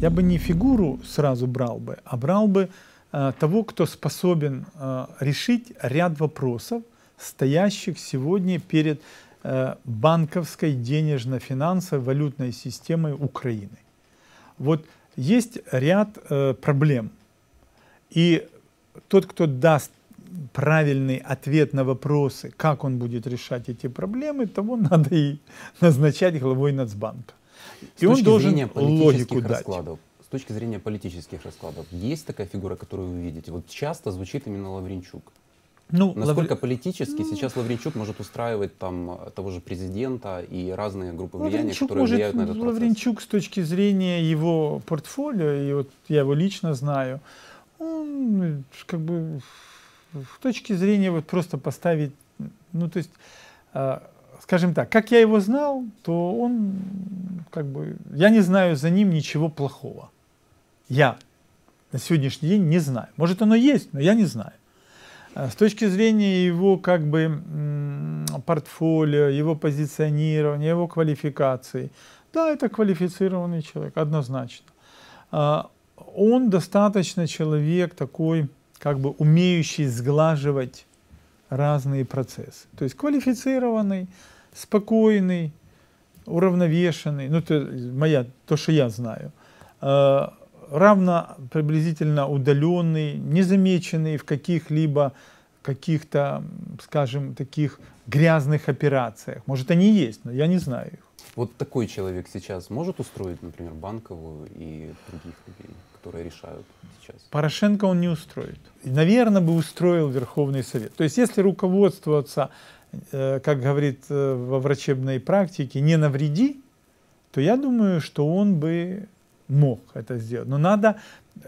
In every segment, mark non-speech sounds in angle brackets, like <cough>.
я бы не фигуру сразу брал бы, а брал бы э, того, кто способен э, решить ряд вопросов, стоящих сегодня перед э, банковской, денежно-финансовой, валютной системой Украины. Вот есть ряд э, проблем. И тот, кто даст правильный ответ на вопросы, как он будет решать эти проблемы, того <laughs> надо и назначать главой Нацбанка. С и он должен логику дать. С точки зрения политических раскладов, есть такая фигура, которую вы видите? Вот часто звучит именно Лавренчук. Ну, Насколько Лавр... политически ну... сейчас Лавренчук может устраивать там того же президента и разные группы влияния, Лавренчук которые может, влияют на этот процесс? Лавренчук с точки зрения его портфолио, и вот я его лично знаю, он как бы с точки зрения вот просто поставить, ну то есть, э, скажем так, как я его знал, то он как бы, я не знаю за ним ничего плохого. Я на сегодняшний день не знаю. Может оно есть, но я не знаю. С точки зрения его как бы портфолио, его позиционирования, его квалификации, да, это квалифицированный человек, однозначно. А, он достаточно человек такой, как бы умеющий сглаживать разные процессы. То есть квалифицированный, спокойный, уравновешенный, ну, это моя, то, что я знаю, а, равно приблизительно удаленный, незамеченный в каких-либо каких-то, скажем, таких грязных операциях. Может, они есть, но я не знаю их. Вот такой человек сейчас может устроить, например, банковую и других людей, которые решают сейчас? Порошенко он не устроит. И, наверное, бы устроил Верховный Совет. То есть, если руководствоваться, э, как говорит э, во врачебной практике, не навреди, то я думаю, что он бы мог это сделать. Но надо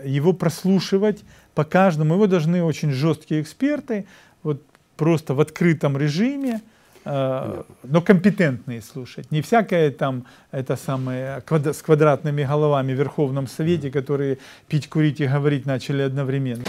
его прослушивать по каждому. Его должны очень жесткие эксперты, вот просто в открытом режиме, э, но компетентные слушать. Не всякое там, это самое, с квадратными головами в Верховном Совете, которые пить, курить и говорить начали одновременно.